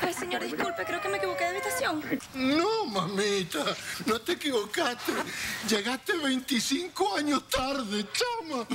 Ay, señor, disculpe, creo que me equivoqué de habitación. No, mamita, no te equivocaste. Llegaste 25 años tarde, chama.